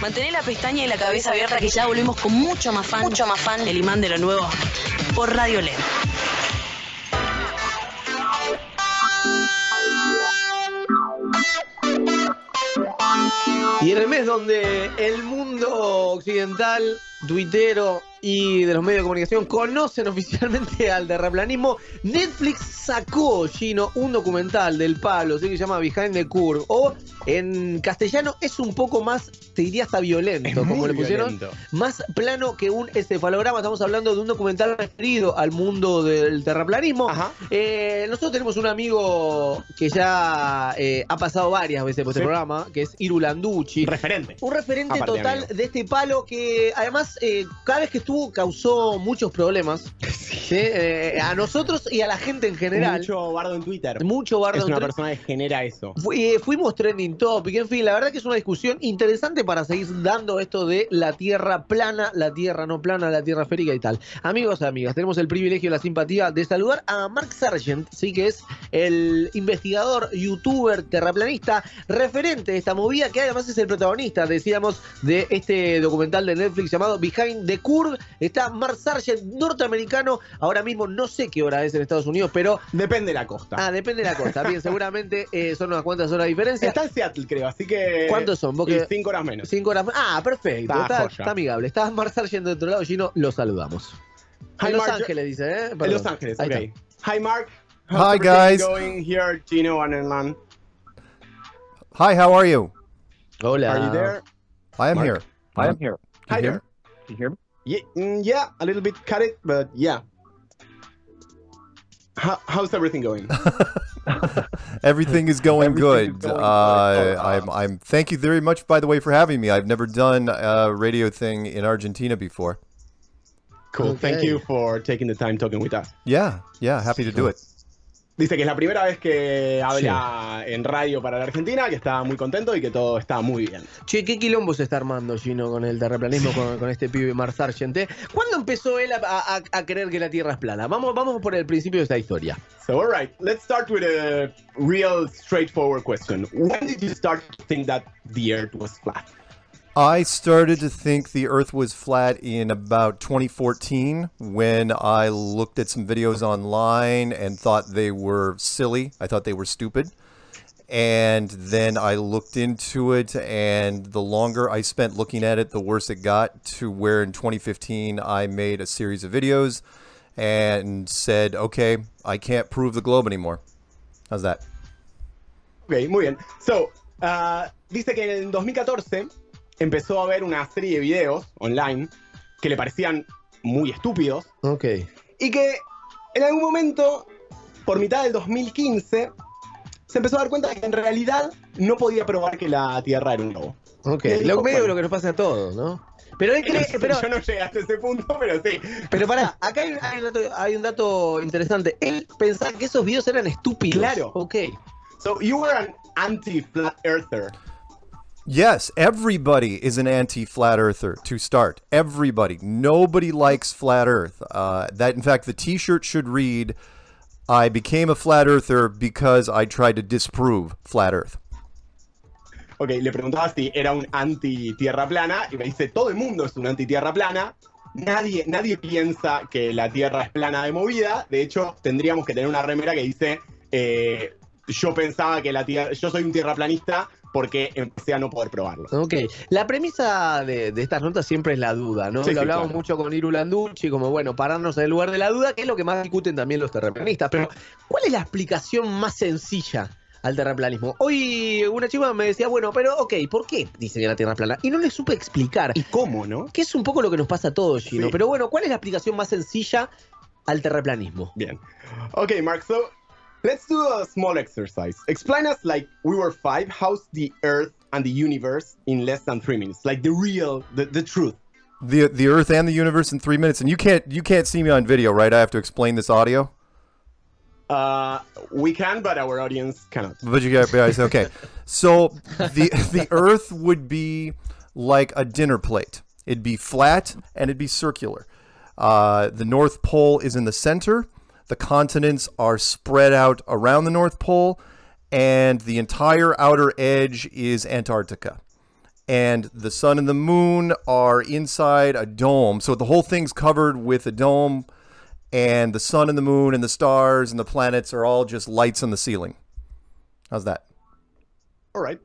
Mantén la pestaña y la cabeza abierta que ya volvemos con mucho más fan. Mucho más fan. El imán de lo nuevo por Radio LED. Y en el mes donde el mundo occidental, tuitero y de los medios de comunicación conocen oficialmente al terraplanismo, Netflix sacó, Gino, un documental del palo, ¿sí? que se llama Behind the Curve, o en castellano es un poco más, te diría hasta violento, Es como muy le pusieron, violento. más plano que un encefalograma. Estamos hablando de un documental referido al mundo del terraplanismo. Eh, nosotros tenemos un amigo que ya eh, ha pasado varias veces por este programa, que es Irulanducci. Referente. Un referente Aparte total amigo. de este palo que además eh, cada vez que estuvo causó muchos problemas ¿sí? Eh, a nosotros y a la gente en general. Mucho bardo en Twitter. Mucho bardo Es en una Twitter. persona que genera eso. Fu- eh, fuimos trending topic, en fin, la verdad que es una discusión interesante para seguir dando esto de la tierra plana, la tierra no plana, la tierra esférica y tal. Amigos amigas, tenemos el privilegio y la simpatía de saludar a Mark Sargent, sí que es el investigador, youtuber, terraplanista, referente de esta movida, que además es el protagonista, decíamos, de este documental de Netflix llamado Behind the Curve. Está Mark Sargent, norteamericano, ahora mismo no sé qué hora es en Estados Unidos, pero... Depende de la costa. Ah, depende de la costa. Bien, seguramente eh, son unas cuantas horas de diferencia. Está en Seattle, creo, así que. ¿Cuántos son? Vos y que- Cinco horas menos. Cinco horas. Ah, perfecto. Está Está, joya. está amigable. Está Mar Sargent de otro lado, Gino. Lo saludamos. Hi, en Los Mark. Ángeles, dice, ¿eh? En. Los Ángeles, Ahí ok. está. Hi, Mark. Hi, guys. Going here, Gino and Erlan. Hi, how are you? Hola. Are you there? I am Mark? here. I am here. Hi there. You hear me? Yeah, mm, yeah, a little bit cut it, but yeah. How, how's everything going? Everything is going Everything good. is going uh, good. I'm, I'm. Thank you very much, by the way, for having me. I've never done a radio thing in Argentina before. Cool. Thank you for taking the time talking with us. Yeah, yeah, happy to do it. Dice que es la primera vez que habla en radio para la Argentina, que está muy contento y que todo está muy bien. Che, ¿qué quilombo se está armando, Gino, con el terraplanismo, con, con este pibe Mar Sargent? eh? ¿Cuándo empezó él a, a- a creer que la Tierra es plana? Vamos, vamos por el principio de esta historia. So, all right, let's start with a real straightforward question. When did you start to think that the Earth was flat? I started to think the Earth was flat in about 2014 when I looked at some videos online and thought they were silly. I thought they were stupid. And then I looked into it, and the longer I spent looking at it, the worse it got to where in 2015 I made a series of videos and said, okay, I can't prove the globe anymore. How's that? Ok, muy bien. So, ah, dice que en 2014 empezó a ver una serie de videos online que le parecían muy estúpidos Ok. y que en algún momento, por mitad del 2015, se empezó a dar cuenta de que en realidad no podía probar que la Tierra era un globo. Ok. Y él Lo dijo, medio bueno. lo que nos pasa a todos, ¿no? Pero él cree, pero, Yo no llegué hasta ese punto, pero sí. pero pará, acá hay, hay un dato, hay un dato interesante. Él pensaba que esos videos eran estúpidos. Claro. Ok. So, you were an anti-flat earther. Yes, everybody is an anti-flat earther to start. Everybody. Nobody likes flat Earth. Uh, that, in fact, the T-shirt should read, "I became a flat earther because I tried to disprove flat Earth." Ok, le preguntaba si era un anti-tierra plana y me dice, todo el mundo es un anti-tierra plana. Nadie, nadie piensa que la Tierra es plana de movida. De hecho, tendríamos que tener una remera que dice, eh, yo pensaba que la Tierra, yo soy un tierraplanista porque empecé a no poder probarlo. Ok, la premisa de, de estas notas siempre es la duda, ¿no? Sí, lo sí, hablamos claro. mucho con Iru Landucci, como bueno, pararnos en el lugar de la duda, que es lo que más discuten también los terraplanistas. Pero, ¿cuál es la explicación más sencilla al terraplanismo? Hoy una chica me decía, bueno, pero ok, ¿por qué dicen que la Tierra es plana? Y no le supe explicar. ¿Y cómo, no? Que es un poco lo que nos pasa a todos, Gino. Sí. Pero bueno, ¿cuál es la explicación más sencilla al terraplanismo? Bien. Ok, Mark, so let's do a small exercise. Explain us, like, we were five, how's the Earth and the universe in less than three minutes? Like, the real, the, the truth. The the Earth and the universe in three minutes, and you can't you can't see me on video, right? I have to explain this audio. Uh, we can, but our audience cannot. But you guys, okay. So the the Earth would be like a dinner plate. It'd be flat and it'd be circular. Uh, the North Pole is in the center. The continents are spread out around the North Pole, and the entire outer edge is Antarctica. And the sun and the moon are inside a dome. So the whole thing's covered with a dome, and the sun and the moon and the stars and the planets are all just lights on the ceiling. How's that? All right.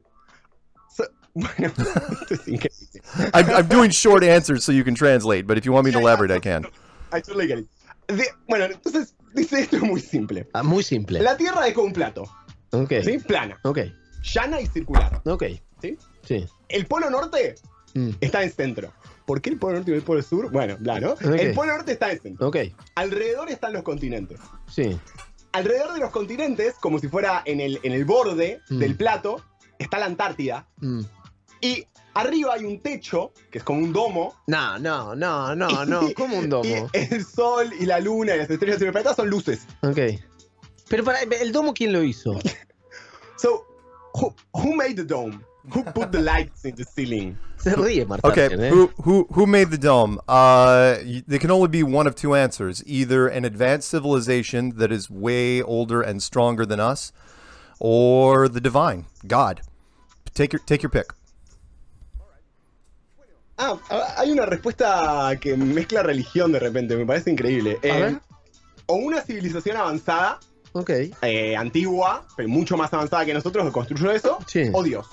So, bueno, esto es increíble. I'm, I'm doing short answers so you can translate, but if you want me to elaborate, I can. I totally get it. De- bueno, entonces dice esto es muy simple. Ah, muy simple. La Tierra es como un plato, Ok. ¿sí? Plana, Ok. llana y circular, Ok. ¿sí? Sí. El polo norte Mm. está en centro. ¿Por qué el polo norte y el polo sur? Bueno. Ok. El polo norte está en centro. Ok. Alrededor están los continentes. Sí. Alrededor de los continentes, como si fuera en el, en el borde Mm. del plato, está la Antártida. Mm. Y arriba hay un techo, que es como un domo. No, no, no, no, no. ¿Cómo un domo? Y el sol y la luna y las estrellas y el planeta son luces. Ok. Pero para, ¿el domo quién lo hizo? So, who, who made the dome? Who put the lights in the ceiling? Se ríe, Marta. Okay, ¿eh? who who who made the dome? Uh, there can only be one of two answers: either an advanced civilization that is way older and stronger than us, or the divine, God. Take your take your pick. Ah, ah, hay una respuesta que mezcla religión de repente, me parece increíble. A Eh, ver. O una civilización avanzada, eh, antigua, pero mucho más avanzada que nosotros que construyó eso, Sí. o Dios.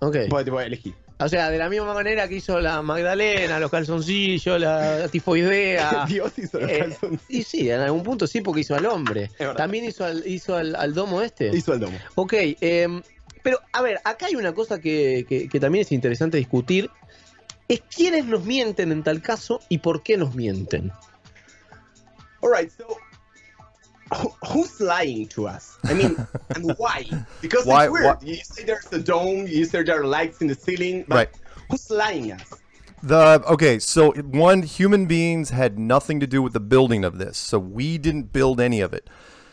Ok. Puedes puedes elegir. O sea, de la misma manera que hizo la Magdalena, los calzoncillos, la tifoidea. Dios hizo los Eh, calzones. y sí, en algún punto sí, porque hizo al hombre. También hizo al, hizo al, al domo este. Hizo el domo. Ok, em, pero a ver, acá hay una cosa que, que- que también es interesante discutir. Es quiénes nos mienten en tal caso y por qué nos mienten. Alright, so who's lying to us? I mean, and why? Because Why- it's weird. why- You say there's a dome, you say there are lights in the ceiling, but Right. who's lying us? The okay, so one human beings had nothing to do with the building of this. So we didn't build any of it.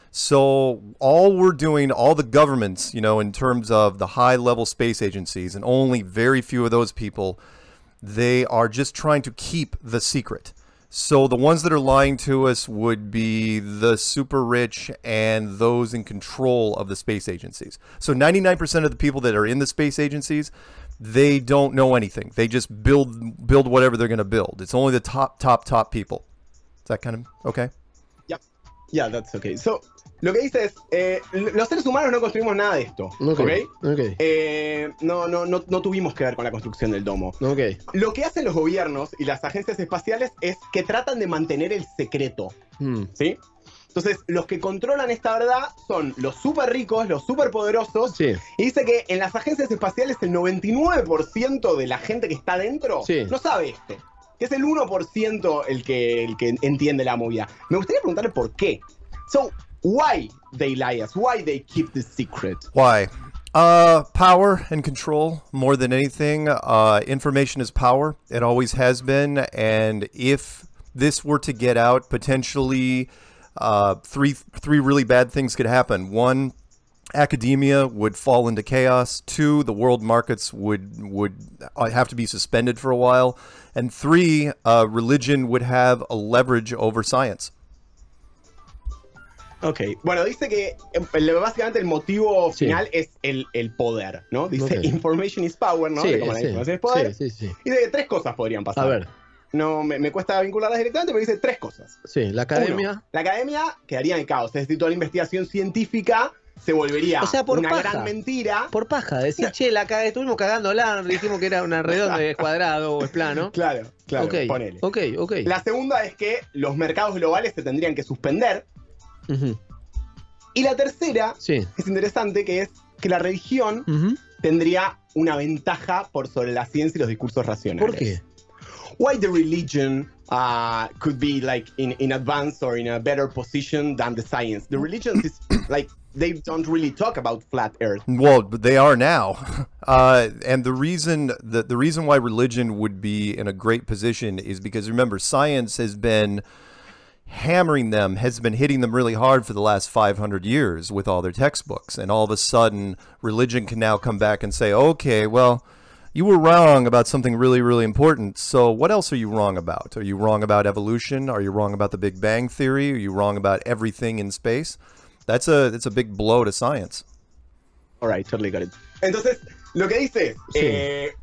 So all we're doing, all the governments, you know, in terms of the high level space agencies and only very few of those people, they are just trying to keep the secret. So the ones that are lying to us would be the super rich and those in control of the space agencies. So 99% of the people that are in the space agencies, they don't know anything. They just build build whatever they're going to build. It's only the top top top people. Is that kind of okay? Yeah, that's okay. So, lo que dice es, eh, los seres humanos no construimos nada de esto, ¿ok? ok. Eh, no, no, no, no tuvimos que ver con la construcción del domo. Lo que hacen los gobiernos y las agencias espaciales es que tratan de mantener el secreto, Mm, ¿sí? Entonces, los que controlan esta verdad son los súper ricos, los súper poderosos. Sí. Y dice que en las agencias espaciales el 99% de la gente que está dentro Sí. no sabe esto. Que es el 1% el que, el que entiende la movida. Me gustaría preguntarle por qué. So, why they lie us? Why they keep this secret? Why? Uh, power and control more than anything. Uh, information is power. It always has been. And if this were to get out, potentially, uh, three three really bad things could happen. One, academia would fall into chaos. Two, the world markets would would uh, have to be suspended for a while. And three, uh, religion would have a leverage over science. Ok, bueno, dice que el- básicamente el motivo Sí. final es el, el poder, ¿no? Dice Ok. information is power, ¿no? Sí, como la sí, información es poder. sí, sí, sí. Y de que tres cosas podrían pasar. A ver, No, me, me cuesta vincularlas directamente, pero dice tres cosas. sí, la academia. Uno, la academia quedaría en caos, es decir, toda la investigación científica se volvería O sea, por una paja. gran mentira. Por paja, decir, che, la caga, estuvimos cagándola, dijimos que era una redonda, es cuadrado o es plano. Claro, claro, ok, ponele. ok, ok. La segunda es que los mercados globales se tendrían que suspender. Y la tercera Sí. es interesante, que es que la religión tendría una ventaja por sobre la ciencia y los discursos racionales. ¿Por qué? Why the religion uh, could be like in, in advance or in a better position than the science? The religions is like they don't really talk about flat Earth. Well, but they are now, uh, and the reason the the reason why religion would be in a great position is because remember, science has been hammering them, has been hitting them really hard for the last 500 years with all their textbooks, and all of a sudden, religion can now come back and say, okay, well. You were wrong about something really, really important. So, what else are you wrong about? Are you wrong about evolution? Are you wrong about the Big Bang Theory? Are you wrong about everything in space? That's a that's a big blow to science. Alright, totally got it. Entonces, lo que dice es, Sí. eh,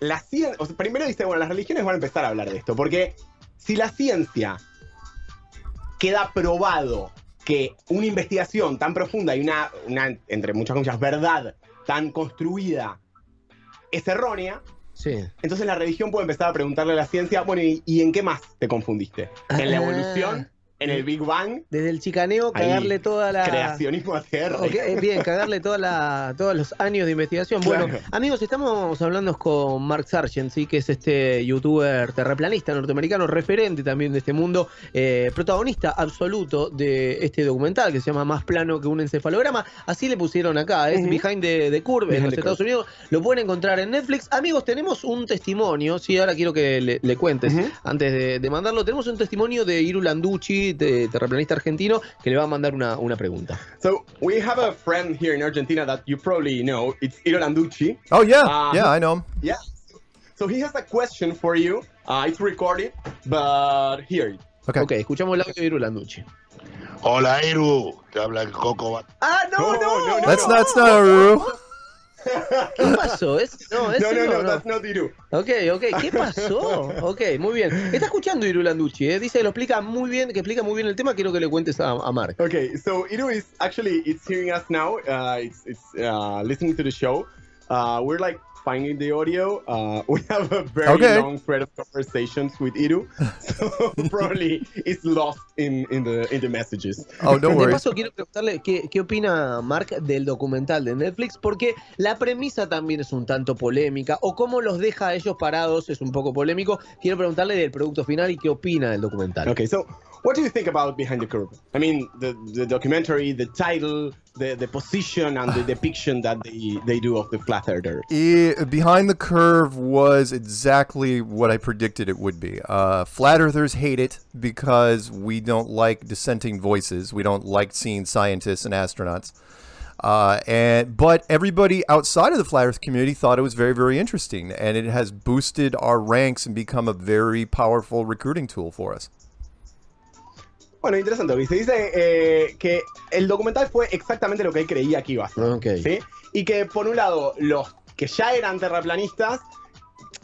la ciencia, o sea, primero dice, bueno, las religiones van a empezar a hablar de esto, porque si la ciencia queda probado que una investigación tan profunda y una, una entre muchas comillas, verdad tan construida es errónea, Sí. entonces la religión puede empezar a preguntarle a la ciencia, bueno, ¿y, y en qué más te confundiste? ¿En la Ah. evolución? ¿En el Big Bang? Desde el chicaneo, Ahí, cagarle toda la. Creacionismo ATR. Ok, eh, bien, cagarle toda la, todos los años de investigación. Claro. Bueno, amigos, estamos hablando con Mark Sargent, ¿sí? que es este youtuber terraplanista norteamericano, referente también de este mundo, eh, protagonista absoluto de este documental que se llama Más plano que un encefalograma. Así le pusieron acá, es Ujú. Behind the, the Curve en los Estados Unidos. Lo pueden encontrar en Netflix. Amigos, tenemos un testimonio, sí, ahora quiero que le, le cuentes antes de, de mandarlo. Tenemos un testimonio de Iru Landucci, de terraplanista argentino, que le va a mandar una, una pregunta. So we have a friend here in Argentina that you probably know. It's Iro Landucci. Oh yeah, Uh, yeah, I know him. Yeah. So he has a question for you. Uh, it's recorded, but here. Okay. Ok, escuchamos el audio de Iru Landucci. Hola, Eru. Te habla el Coco. Bat- Ah, no, No, no, no, no. That's not, that's not Aru. ¿Qué pasó? ¿Es, no, ese No, no, no, no. that's not Iru. Ok, ok, ¿qué pasó? Ok, muy bien. Está escuchando Iru Landucci, ¿eh? dice que lo explica muy bien, que explica muy bien el tema, quiero que le cuentes a, a Mark. Okay, so Iru is actually it's hearing us now. Uh, it's it's uh, listening to the show. Uh, we're like finding the audio. Uh, we have a very Okay. long thread of conversations with Iru, so probably it's lost in in the in the messages. Oh, don't de paso, quiero preguntarle qué, qué opina Mark del documental de Netflix, porque la premisa también es un tanto polémica, o cómo los deja a ellos parados es un poco polémico. Quiero preguntarle del producto final y qué opina del documental. Okay, so what do you think about Behind the Curve? I mean, the, the documentary, the title, the, the position, and the depiction that they, they do of the flat earthers. E- Behind the Curve was exactly what I predicted it would be. Uh, flat earthers hate it because we don't like dissenting voices. We don't like seeing scientists and astronauts. Uh, and but everybody outside of the flat Earth community thought it was very, very interesting, and it has boosted our ranks and become a very powerful recruiting tool for us. Bueno, interesante lo que dice. Eh, que el documental fue exactamente lo que él creía que iba a ser. ¿sí? Y que por un lado, los que ya eran terraplanistas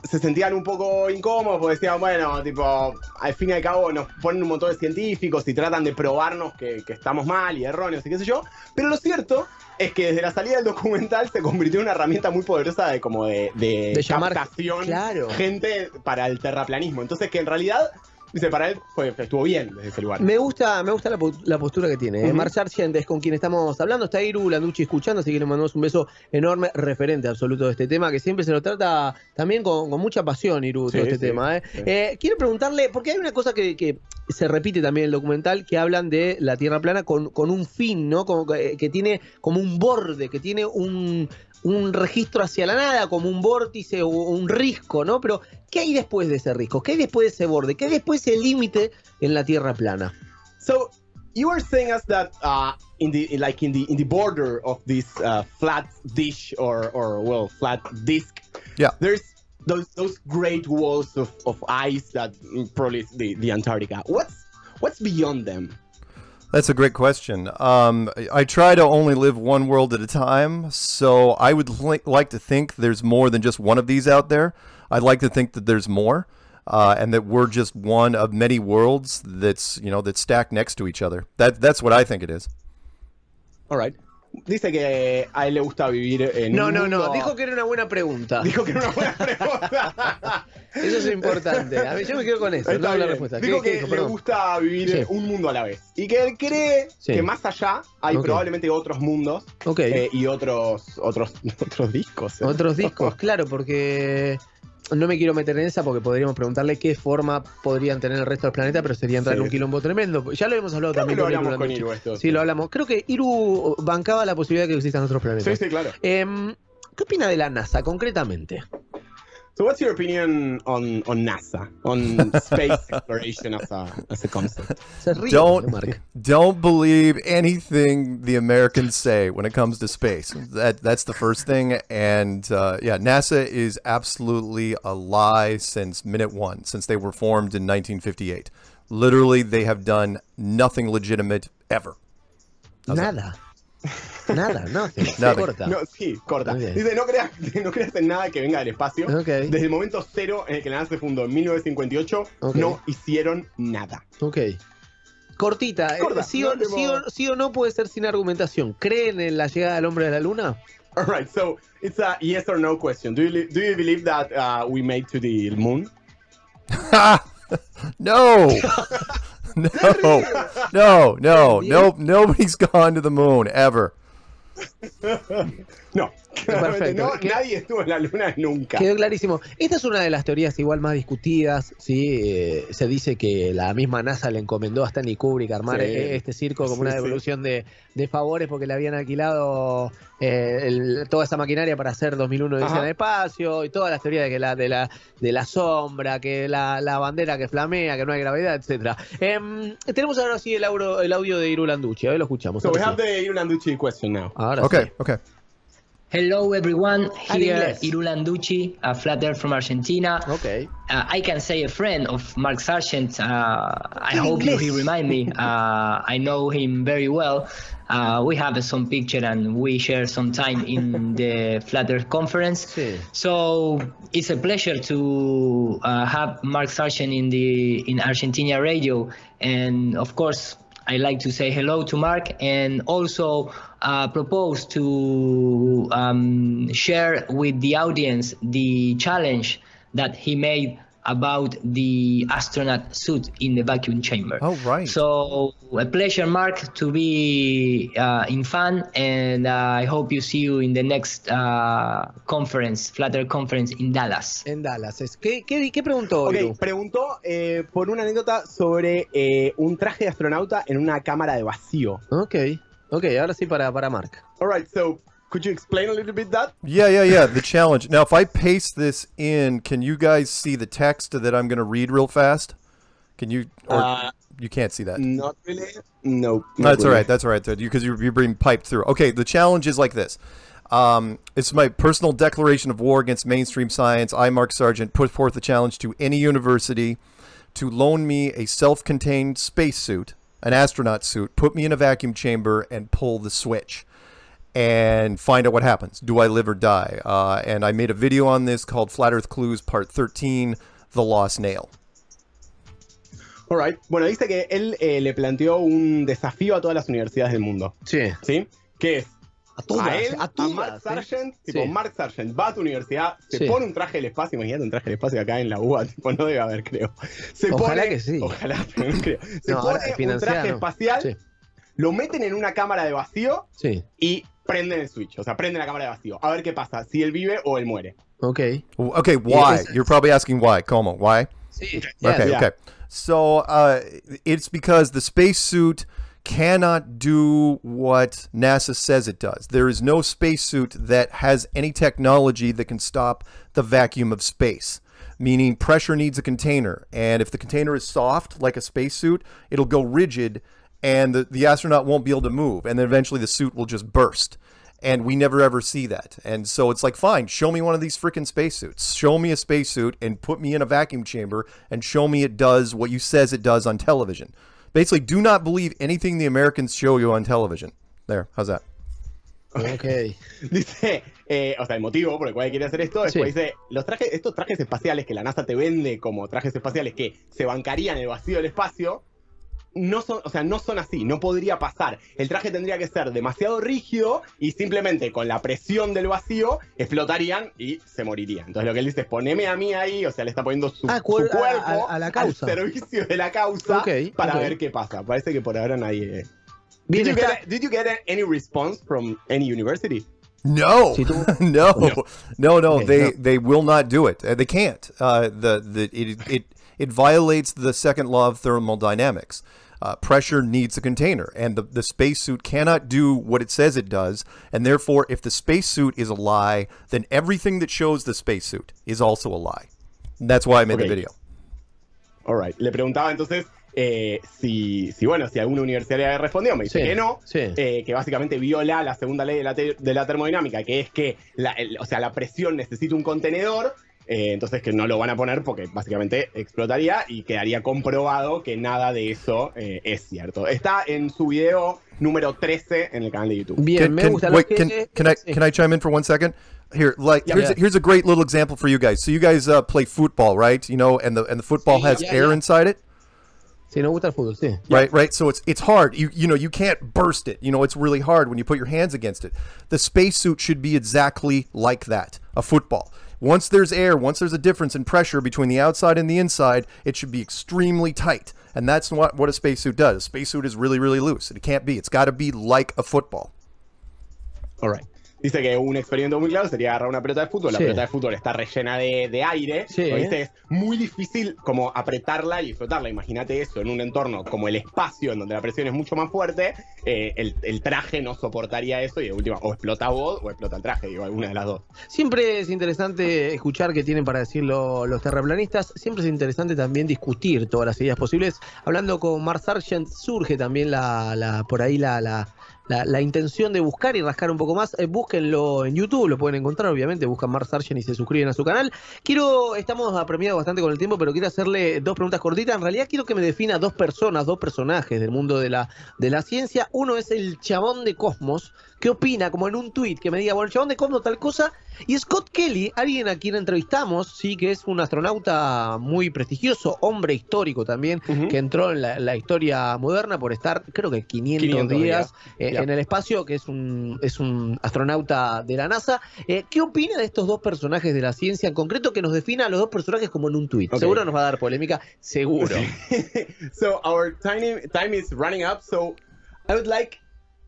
se sentían un poco incómodos porque decían, bueno, tipo, al fin y al cabo nos ponen un montón de científicos y tratan de probarnos que, que estamos mal y erróneos y qué sé yo. Pero lo cierto es que desde la salida del documental se convirtió en una herramienta muy poderosa de como de, de, De llamar- captación claro. gente para el terraplanismo. Entonces que en realidad, dice, para él fue, estuvo bien desde ese lugar. Me gusta, me gusta la, po- la postura que tiene. ¿eh? Mark Sargent es con quien estamos hablando. Está Iru Landucci escuchando, así que le mandamos un beso enorme, referente absoluto de este tema, que siempre se lo trata también con, con mucha pasión, Iru, Sí, todo este sí, tema. ¿eh? sí. Eh, quiero preguntarle, porque hay una cosa que, que se repite también en el documental, que hablan de la Tierra plana con, con un fin, ¿no? Como que, que tiene como un borde, que tiene un, un registro hacia la nada, como un vórtice o un risco, ¿no? Pero, ¿qué hay después de ese risco? ¿Qué hay después de ese borde? ¿Qué hay después de ese límite en la Tierra plana? So you are saying us that uh, in the like in the in the border of this uh, flat dish or or well flat disc, Yeah. there's those those great walls of, of ice that mm, probably is the the Antarctica. What's what's beyond them? That's a great question. Um, I I try to only live one world at a time, so I would li- like to think there's more than just one of these out there. I'd like to think that there's more, uh, and that we're just one of many worlds that's you know that's stacked next to each other. That that's what I think it is. All right. Dice que a él le gusta vivir en No, un no, no, mundo- dijo que era una buena pregunta. dijo que era una buena pregunta. Eso es importante. A ver, yo me quedo con eso, Está no la respuesta. ¿Qué- Dijo qué que dijo? le Perdón. gusta vivir Sí. un mundo a la vez. Y que él cree Sí. que más allá hay Ok. probablemente otros mundos Ok. eh, y otros, otros, otros discos. ¿eh? Otros discos, claro, porque no me quiero meter en esa porque podríamos preguntarle qué forma podrían tener el resto del planeta, pero sería entrar Sí. en un quilombo tremendo. Ya lo hemos hablado Creo que también lo con hablamos con Landucci. Iru esto. Sí, lo hablamos. Creo que Iru bancaba la posibilidad de que existan otros planetas. Sí, sí, claro. Em, ¿Qué opina de la NASA concretamente? So what's your opinion on, on NASA, on space exploration as a, as a concept? Don't don't believe anything the Americans say when it comes to space. That that's the first thing. And uh, yeah, NASA is absolutely a lie since minute one, since they were formed in 1958. Literally, they have done nothing legitimate ever. How's that? Nada. No, se, se corta. No, sí, corta. Dice, no creas, no creas en nada que venga del espacio. Desde el momento cero en el que la NASA se fundó en 1958, Ok. no hicieron nada. Ok. Cortita, eh, Corta, sí, o, no tengo- sí o- sí o no puede ser sin argumentación. ¿Creen en la llegada del hombre a la luna? All right, so it's a yes or no question. Do you, do you believe that uh, we made to the moon? no. no. No, no, no, nobody's gone to the moon ever. No, claramente Perfecto. no, ¿Qué- nadie estuvo en la luna nunca. Quedó clarísimo. Esta es una de las teorías igual más discutidas. ¿sí? Eh, se dice que la misma NASA le encomendó a Stanley Kubrick armar Sí. eh, este circo como Sí, una sí. devolución de, de favores porque le habían alquilado eh, el- toda esa maquinaria para hacer 2001 Odisea en el espacio y todas las teorías de que la de la de la sombra, que la, la bandera que flamea, que no hay gravedad, etcétera. Em, tenemos ahora sí el audio, el audio de Irulanducci. A ver, lo escuchamos. So we have the Irulanducci question now. Ahora Okay, sí. okay. Hello everyone, here. Irulanducci, a flat earth from Argentina. Ok. Uh, I can say a friend of Mark Sargent. Uh, I hope you, he remind me. Uh, I know him very well. Uh, we have some picture and we share some time in the Flat Earth conference. Sí. So it's a pleasure to uh, have Mark Sargent in the in Argentina radio, and of course I like to say hello to Mark and also uh, propose to um, share with the audience the challenge that he made about the astronaut suit in the vacuum chamber. Oh, right. So a pleasure, Mark, to be uh, in fun, and uh, I hope you see you in the next uh, conference, Flutter conference in Dallas. En Dallas. ¿Qué, qué, qué preguntó? Ok, preguntó eh, por una anécdota sobre eh, un traje de astronauta en una cámara de vacío. Ok, ok, ahora sí para, para Mark. All right, so could you explain a little bit that? Yeah, yeah, yeah. The challenge. Now, if I paste this in, can you guys see the text that I'm going to read real fast? Can you? Or Uh, you can't see that. Not really. No. not That's all really. right. That's all right. Because you're, you're being piped through. Okay, the challenge is like this. Um, it's my personal declaration of war against mainstream science. I, Mark Sargent, put forth the challenge to any university to loan me a self-contained spacesuit, an astronaut suit, put me in a vacuum chamber, and pull the switch, and find out what happens. Do I live or die? Uh, and I made a video on this called Flat Earth Clues Part 13: The Lost Nail. All right. Bueno, dice que él eh, le planteó un desafío a todas las universidades del mundo. Sí. ¿Sí? Que es A todas, a él, a Mark. Sargent, tipo Sí. Mark Sargent va a tu universidad, se Sí. pone un traje del espacio, imagínate un traje del espacio acá en la UBA, tipo, no debe haber, creo. Se Ojalá pone- que sí. Ojalá, pero no creo. Se No, pone un traje no. espacial, Sí. lo meten en una cámara de vacío Sí. y prenden el switch, o sea, prenden la cámara de vacío. A ver qué pasa, si él vive o él muere. Ok. Okay, why? You're probably asking why. Como, why? Sí. Okay, Yeah. okay. So uh, it's because the spacesuit cannot do what NASA says it does. There is no spacesuit that has any technology that can stop the vacuum of space. Meaning, pressure needs a container, and if the container is soft, like a spacesuit, it'll go rigid, and the, the astronaut won't be able to move, and then eventually the suit will just burst and we never ever see that. And so it's like, fine, show me one of these freaking spacesuits. Show me a spacesuit and put me in a vacuum chamber and show me it does what you says it does on television. Basically, do not believe anything the Americans show you on television. There, how's that? Ok. Dice, eh, o sea, el motivo por el cual quiere hacer esto, después Sí. dice, los trajes, estos trajes espaciales que la NASA te vende como trajes espaciales que se bancarían en el vacío del espacio, no son, o sea, no son así, no podría pasar. El traje tendría que ser demasiado rígido y simplemente con la presión del vacío explotarían y se morirían. Entonces lo que él dice es poneme a mí ahí, o sea, le está poniendo su, Ah, su cu- a- cuerpo a- a la al causa. servicio de la causa para ok. ver qué pasa. Parece que por ahora nadie... Bien, did, you get, did you get any response from any university? No, no, no, no. Okay, They no. they will not do it. Uh, they can't. Uh, the the it, it it violates the second law of thermodynamics. Uh, pressure needs a container, and the the spacesuit cannot do what it says it does. And therefore, if the spacesuit is a lie, then everything that shows the spacesuit is also a lie. And that's why I made Okay. the video. Alright. Le preguntaba entonces eh, si, si, bueno, si alguna universidad le respondió. Me dice Sí, que no, sí. eh, que básicamente viola la segunda ley de la, te- de la termodinámica, que es que la, el- o sea, la presión necesita un contenedor eh, entonces que no lo van a poner porque básicamente explotaría y quedaría comprobado que nada de eso eh, es cierto. Está en su video número 13 en el canal de YouTube. Bien, Can, me can- gusta. wait, can, que- can I can I chime in for one second? Here, like Yeah. here's Yeah. A, here's a great little example for you guys. So you guys uh, play football, right? You know, and the and the football Sí, has yeah, air yeah. inside it, Sí, nos gusta el fútbol, sí. right? Right. So it's it's hard. You you know you can't burst it. You know it's really hard when you put your hands against it. The spacesuit should be exactly like that. A football. Once there's air, once there's a difference in pressure between the outside and the inside, it should be extremely tight. And that's what what a spacesuit does. A spacesuit is really really loose. It can't be. It's got to be like a football. All right. Dice que un experimento muy claro sería agarrar una pelota de fútbol. La Sí. pelota de fútbol está rellena de, de aire. Sí. es muy difícil como apretarla y disfrutarla. Imagínate eso en un entorno como el espacio, en donde la presión es mucho más fuerte. eh, el, el traje no soportaría eso y de última, o explota vos o explota el traje, digo, alguna de las dos. Siempre es interesante escuchar qué tienen para decir lo- los terraplanistas. Siempre es interesante también discutir todas las ideas posibles. Hablando con Mark Sargent, surge también la, la- por ahí la, la- la- la intención de buscar y rascar un poco más. Eh, búsquenlo en YouTube, lo pueden encontrar, obviamente. Buscan Mark Sargent y se suscriben a su canal. Quiero, estamos apremiados bastante con el tiempo, pero quiero hacerle dos preguntas cortitas. En realidad quiero que me defina dos personas, dos personajes del mundo de la, de la ciencia. Uno es el chabón de Cosmos. ¿Qué opina? Como en un tweet que me diga, bueno, el chabón de Cosmos tal cosa. Y Scott Kelly, alguien a quien entrevistamos, sí, que es un astronauta muy prestigioso, hombre histórico también, que entró en la, la historia moderna por estar, creo que 500, 500 días, días. eh, En el espacio, que es un, es un astronauta de la NASA. Eh, ¿Qué opina de estos dos personajes de la ciencia en concreto que nos defina a los dos personajes como en un tweet? Seguro nos va a dar polémica, seguro. so our tiny time is running up. So I would like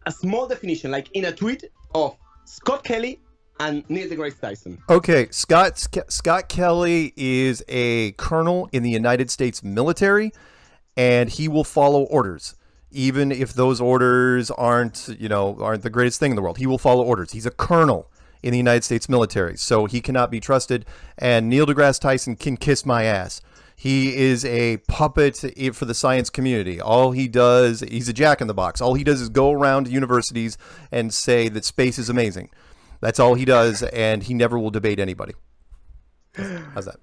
a small definition, like in a tweet, of Scott Kelly and Neil deGrasse Tyson. Okay, Scott Scott Kelly is a colonel in the United States military, and he will follow orders, even if those orders aren't you know aren't the greatest thing in the world. He will follow orders. He's a colonel in the United States military, so he cannot be trusted. And Neil deGrasse Tyson can kiss my ass. He is a puppet for the science community. All he does, he's a jack in the box. All he does is go around universities and say that space is amazing. That's all he does, and he never will debate anybody. How's that?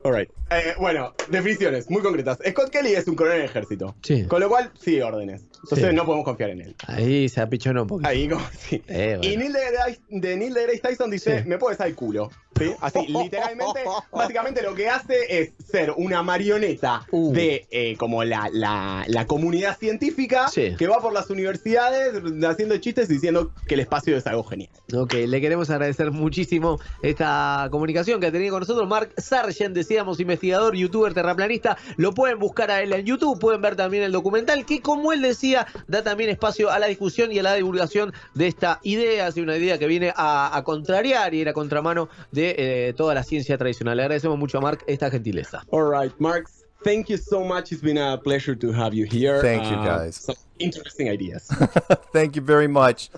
Eh, bueno, definiciones muy concretas. Scott Kelly es un coronel del ejército. Sí. Con lo cual sigue órdenes. Entonces Sí. no podemos confiar en él. Ahí se apichonó un poquito. Ahí como sí. Eh, bueno. Y Neil deGrasse, de Neil deGrasse Tyson dice, Sí. me puedes al culo. ¿Sí? Así, literalmente, básicamente lo que hace es ser una marioneta Uh. de eh, como la, la, la comunidad científica Sí. que va por las universidades haciendo chistes y diciendo que el espacio es algo genial. Ok, le queremos agradecer muchísimo esta comunicación que ha tenido con nosotros. Mark Sargent, decíamos, investigador, youtuber, terraplanista. Lo pueden buscar a él en YouTube, pueden ver también el documental que, como él decía, da también espacio a la discusión y a la divulgación de esta idea, así una idea que viene a, a contrariar y ir a contramano de eh, toda la ciencia tradicional. Le agradecemos mucho a Mark esta gentileza. All right, Mark. Thank you so much. It's been a pleasure to have you here. Thank you, Uh, guys. Some interesting ideas. Thank you very much.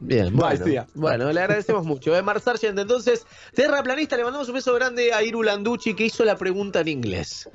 Bien, Bye, bueno, ya. bueno, le agradecemos mucho. Eh, Mark Sargent, entonces, terraplanista, le mandamos un beso grande a Iru Landucci que hizo la pregunta en inglés.